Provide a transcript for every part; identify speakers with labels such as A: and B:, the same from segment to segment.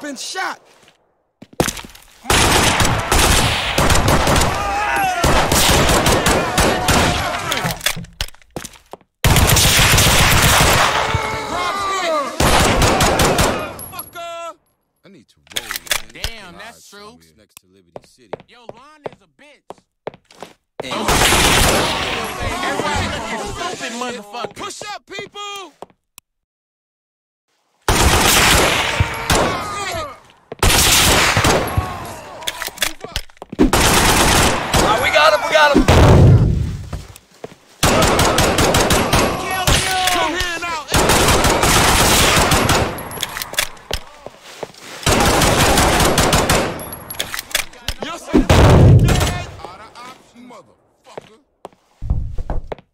A: been shot.
B: I need to roll. Man.
C: Damn, that's true.
B: It's next to Liberty City.
C: Yo, Lon is a bitch.
D: Hey,
C: Everybody looking stupid, motherfucker.
B: Push up, people!
D: motherfucker.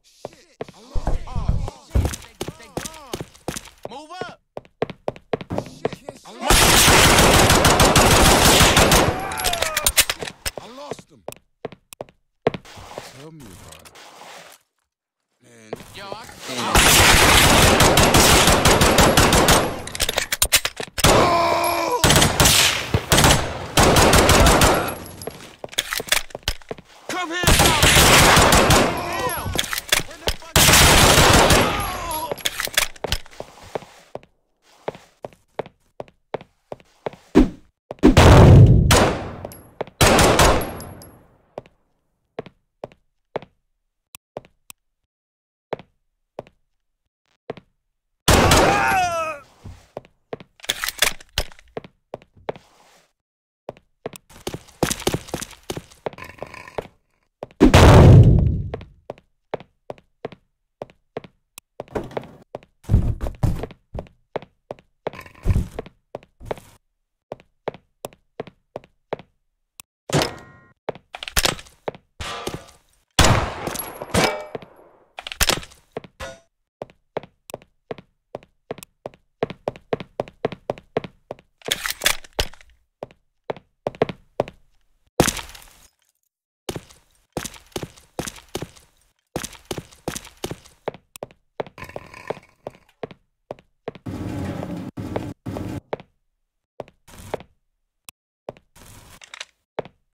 D: Shit. I love oh, shit. They,
B: they gone. Move up. Tell me about it. Man. Yo, I Over here!